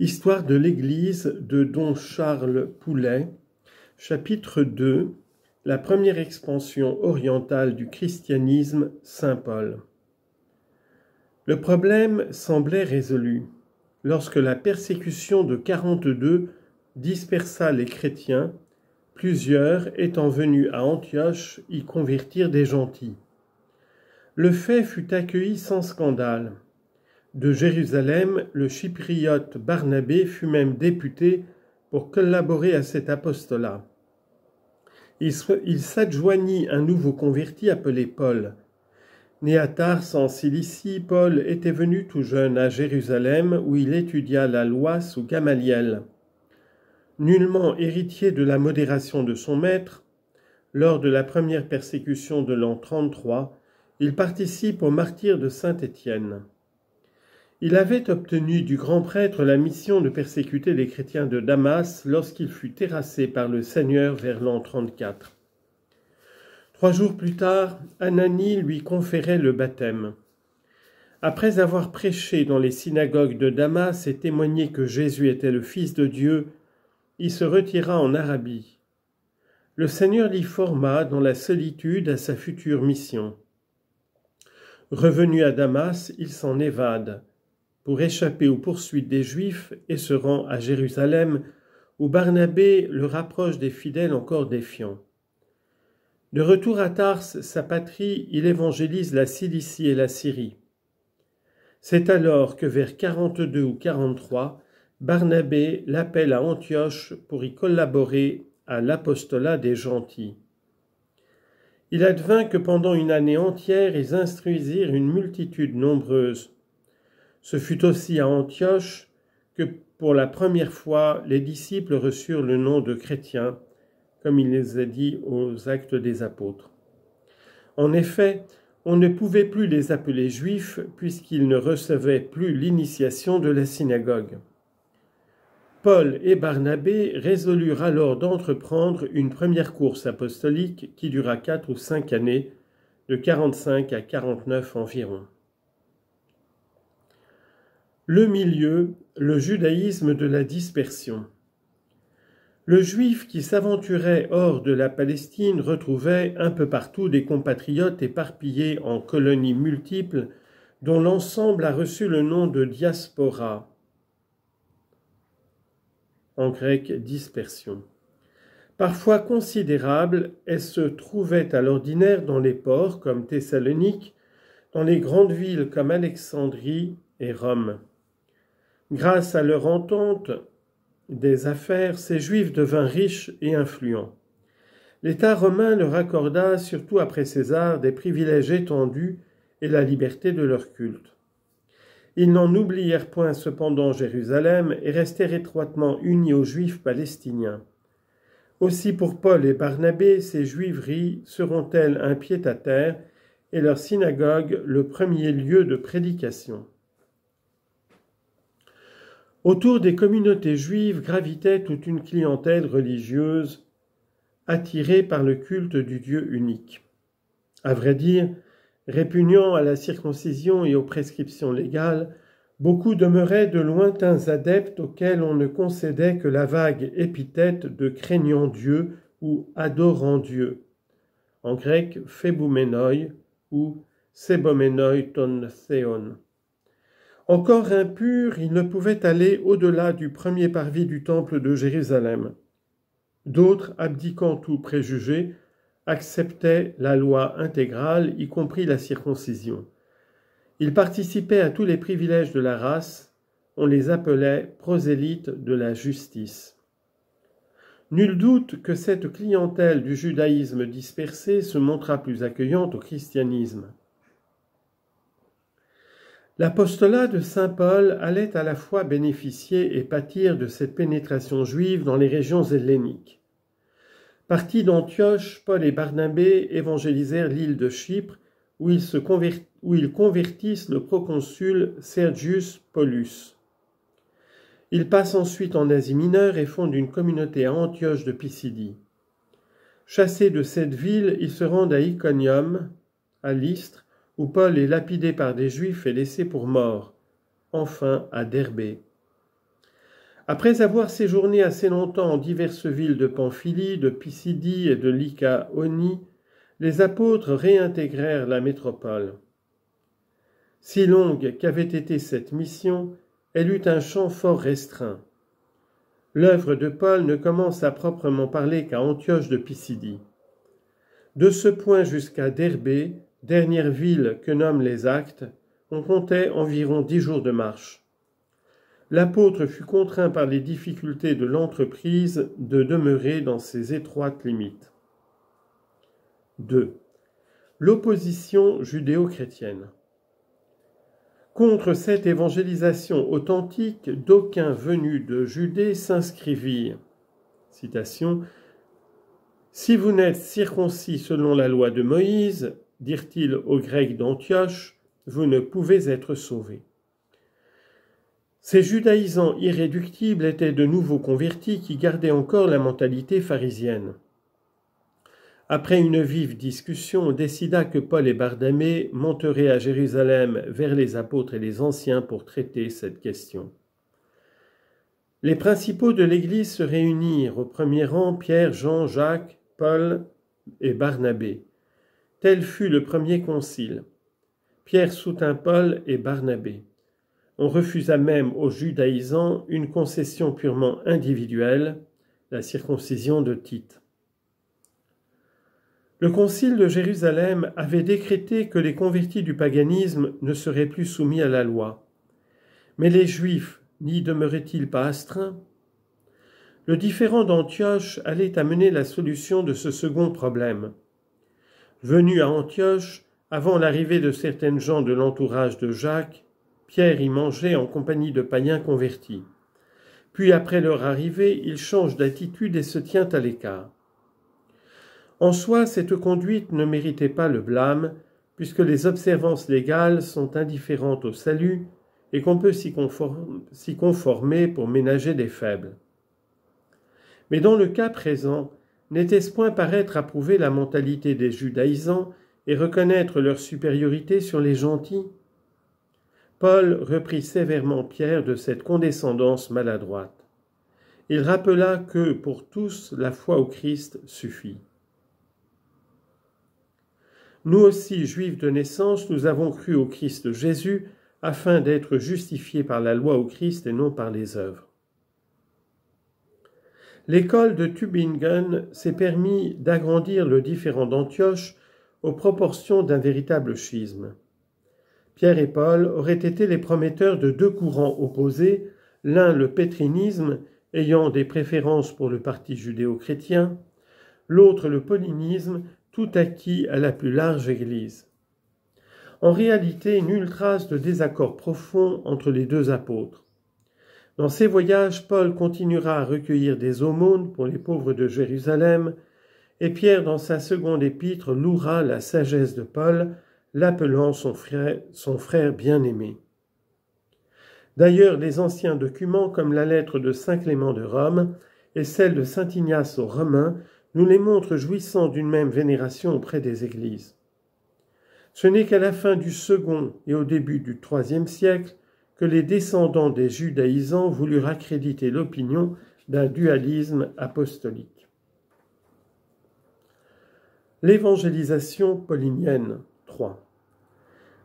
Histoire de l'Église de Don Charles Poulet, chapitre 2 La première expansion orientale du christianisme, Saint Paul. Le problème semblait résolu. Lorsque la persécution de 42 dispersa les chrétiens, plusieurs étant venus à Antioche y convertirent des gentils. Le fait fut accueilli sans scandale. De Jérusalem, le chypriote Barnabé fut même député pour collaborer à cet apostolat. Il s'adjoignit un nouveau converti appelé Paul. Né à Tars en Cilicie, Paul était venu tout jeune à Jérusalem où il étudia la loi sous Gamaliel. Nullement héritier de la modération de son maître, lors de la première persécution de l'an 33, il participe au martyr de Saint-Étienne. Il avait obtenu du grand prêtre la mission de persécuter les chrétiens de Damas lorsqu'il fut terrassé par le Seigneur vers l'an 34. Trois jours plus tard, Anani lui conférait le baptême. Après avoir prêché dans les synagogues de Damas et témoigné que Jésus était le Fils de Dieu, il se retira en Arabie. Le Seigneur l'y forma dans la solitude à sa future mission. Revenu à Damas, il s'en évade pour échapper aux poursuites des Juifs et se rend à Jérusalem, où Barnabé le rapproche des fidèles encore défiants. De retour à Tars, sa patrie, il évangélise la Cilicie et la Syrie. C'est alors que vers 42 ou 43, Barnabé l'appelle à Antioche pour y collaborer à l'apostolat des gentils. Il advint que pendant une année entière ils instruisirent une multitude nombreuse, ce fut aussi à Antioche que pour la première fois les disciples reçurent le nom de chrétiens, comme il les a dit aux actes des apôtres. En effet, on ne pouvait plus les appeler juifs puisqu'ils ne recevaient plus l'initiation de la synagogue. Paul et Barnabé résolurent alors d'entreprendre une première course apostolique qui dura quatre ou cinq années, de 45 à 49 environ. Le milieu, le judaïsme de la dispersion. Le juif qui s'aventurait hors de la Palestine retrouvait un peu partout des compatriotes éparpillés en colonies multiples dont l'ensemble a reçu le nom de diaspora, en grec dispersion. Parfois considérable, elle se trouvait à l'ordinaire dans les ports comme Thessalonique, dans les grandes villes comme Alexandrie et Rome. Grâce à leur entente des affaires, ces Juifs devinrent riches et influents. L'État romain leur accorda, surtout après César, des privilèges étendus et la liberté de leur culte. Ils n'en oublièrent point cependant Jérusalem et restèrent étroitement unis aux Juifs palestiniens. Aussi pour Paul et Barnabé, ces juiveries seront-elles un pied-à-terre et leur synagogue le premier lieu de prédication. Autour des communautés juives gravitait toute une clientèle religieuse attirée par le culte du Dieu unique. À vrai dire, répugnant à la circoncision et aux prescriptions légales, beaucoup demeuraient de lointains adeptes auxquels on ne concédait que la vague épithète de craignant Dieu ou adorant Dieu, en grec phébouménoi ou seboménoi ton theon. Encore impur, il ne pouvait aller au-delà du premier parvis du temple de Jérusalem. D'autres, abdiquant tout préjugé, acceptaient la loi intégrale, y compris la circoncision. Ils participaient à tous les privilèges de la race, on les appelait prosélytes de la justice. Nul doute que cette clientèle du judaïsme dispersé se montra plus accueillante au christianisme. L'apostolat de Saint Paul allait à la fois bénéficier et pâtir de cette pénétration juive dans les régions helléniques. Partis d'Antioche, Paul et Barnabé évangélisèrent l'île de Chypre, où ils, convertissent le proconsul Sergius Paulus. Ils passent ensuite en Asie mineure et fondent une communauté à Antioche de Pisidie. Chassés de cette ville, ils se rendent à Iconium, à Lystre, où Paul est lapidé par des Juifs et laissé pour mort, enfin à Derbé. Après avoir séjourné assez longtemps en diverses villes de Pamphylie, de Pisidie et de Lycaonie, les apôtres réintégrèrent la métropole. Si longue qu'avait été cette mission, elle eut un champ fort restreint. L'œuvre de Paul ne commence à proprement parler qu'à Antioche de Pisidie. De ce point jusqu'à Derbé, dernière ville que nomment les actes, on comptait environ dix jours de marche. L'apôtre fut contraint par les difficultés de l'entreprise de demeurer dans ces étroites limites. 2. L'opposition judéo-chrétienne. Contre cette évangélisation authentique, d'aucuns venus de Judée s'inscrivirent. Citation. Si vous n'êtes circoncis selon la loi de Moïse, dirent-ils aux Grecs d'Antioche, vous ne pouvez être sauvés. Ces judaïsants irréductibles étaient de nouveaux convertis qui gardaient encore la mentalité pharisienne. Après une vive discussion, on décida que Paul et Bardamé monteraient à Jérusalem vers les apôtres et les anciens pour traiter cette question. Les principaux de l'Église se réunirent, au premier rang Pierre, Jean, Jacques, Paul et Barnabé. Tel fut le premier concile. Pierre soutint Paul et Barnabé. On refusa même aux judaïsants une concession purement individuelle, la circoncision de Tite. Le concile de Jérusalem avait décrété que les convertis du paganisme ne seraient plus soumis à la loi. Mais les Juifs n'y demeuraient-ils pas astreints? Le différend d'Antioche allait amener la solution de ce second problème. Venu à Antioche, avant l'arrivée de certaines gens de l'entourage de Jacques, Pierre y mangeait en compagnie de païens convertis. Puis après leur arrivée, il change d'attitude et se tient à l'écart. En soi, cette conduite ne méritait pas le blâme, puisque les observances légales sont indifférentes au salut et qu'on peut s'y conformer pour ménager des faibles. Mais dans le cas présent, n'était-ce point paraître approuver la mentalité des judaïsants et reconnaître leur supériorité sur les gentils? Paul reprit sévèrement Pierre de cette condescendance maladroite. Il rappela que, pour tous, la foi au Christ suffit. Nous aussi, juifs de naissance, nous avons cru au Christ Jésus afin d'être justifiés par la loi au Christ et non par les œuvres. L'école de Tübingen s'est permis d'agrandir le différent d'Antioche aux proportions d'un véritable schisme. Pierre et Paul auraient été les prometteurs de deux courants opposés, l'un le pétrinisme, ayant des préférences pour le parti judéo-chrétien, l'autre le paulinisme, tout acquis à la plus large Église. En réalité, nulle trace de désaccord profond entre les deux apôtres. Dans ses voyages, Paul continuera à recueillir des aumônes pour les pauvres de Jérusalem, et Pierre, dans sa seconde épître, louera la sagesse de Paul, l'appelant son frère, son frère bien-aimé. D'ailleurs, les anciens documents, comme la lettre de Saint Clément de Rome et celle de Saint Ignace aux Romains, nous les montre jouissant d'une même vénération auprès des églises. Ce n'est qu'à la fin du second et au début du troisième siècle que les descendants des judaïsants voulurent accréditer l'opinion d'un dualisme apostolique. L'évangélisation paulinienne 3.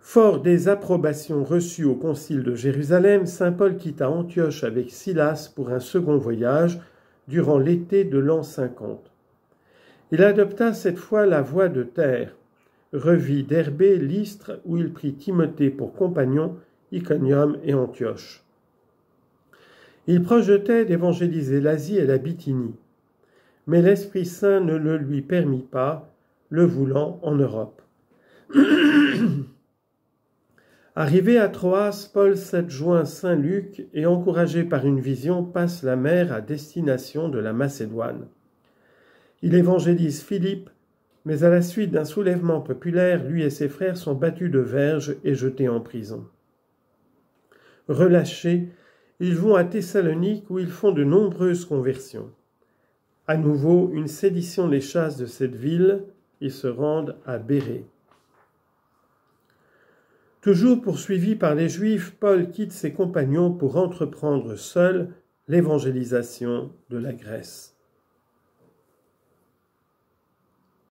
Fort des approbations reçues au concile de Jérusalem, saint Paul quitta Antioche avec Silas pour un second voyage durant l'été de l'an 50. Il adopta cette fois la voie de terre, revit d'Herbé, Lystre, où il prit Timothée pour compagnon, Iconium et Antioche. Il projetait d'évangéliser l'Asie et la Bithynie, mais l'Esprit Saint ne le lui permit pas, le voulant en Europe. Arrivé à Troas, Paul s'adjoint Saint Luc et, encouragé par une vision, passe la mer à destination de la Macédoine. Il évangélise Philippe, mais à la suite d'un soulèvement populaire, lui et ses frères sont battus de verges et jetés en prison. Relâchés, ils vont à Thessalonique où ils font de nombreuses conversions. À nouveau, une sédition les chasse de cette ville, ils se rendent à Bérée. Toujours poursuivi par les Juifs, Paul quitte ses compagnons pour entreprendre seul l'évangélisation de la Grèce.